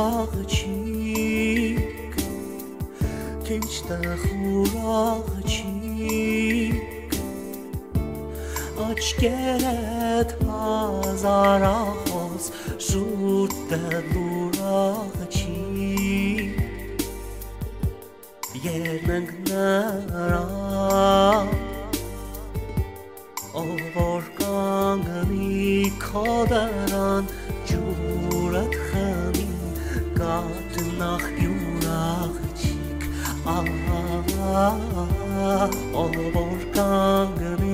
աղջիկ, քիչ տխուր աղջիկ, աչկերդ հազար ախոս, շուտ դլուր աղջիկ, երնենք նրա, ով որ կանգնի քո դրան, ջուրդ կատ նախ յուրաղջիկ, ահա, որ կանգնի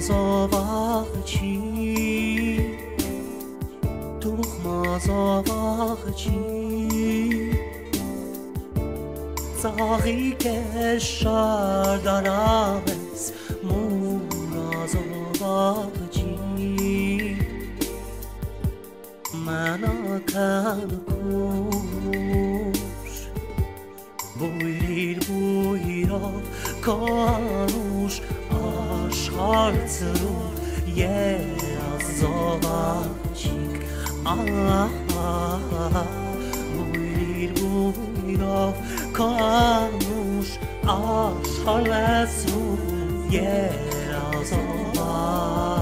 مازا باغچی توخ مازا واقچی زاغی که شار دانامز مورازا واقچی منا کن کور بویر بویر کانوش Ոչ հարցրու երազող աղջիկ Ահա բույր բույրով կանուշ աշխարհ լեցրու երազող աղջիկ